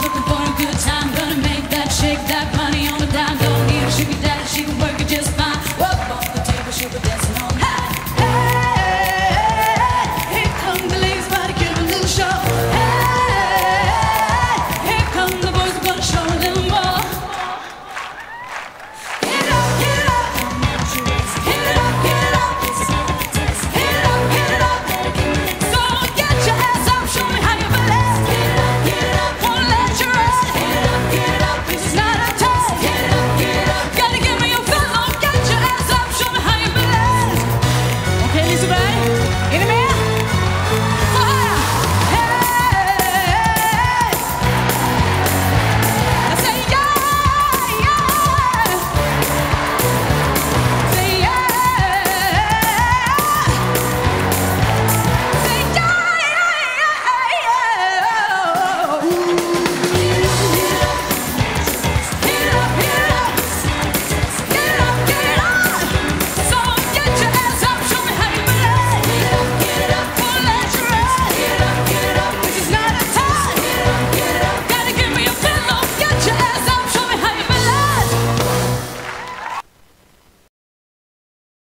looking for